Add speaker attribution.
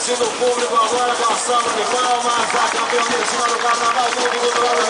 Speaker 1: Sinto o público agora com a salva de palmas, a campeonista do Carnaval do Mundo do Brasil.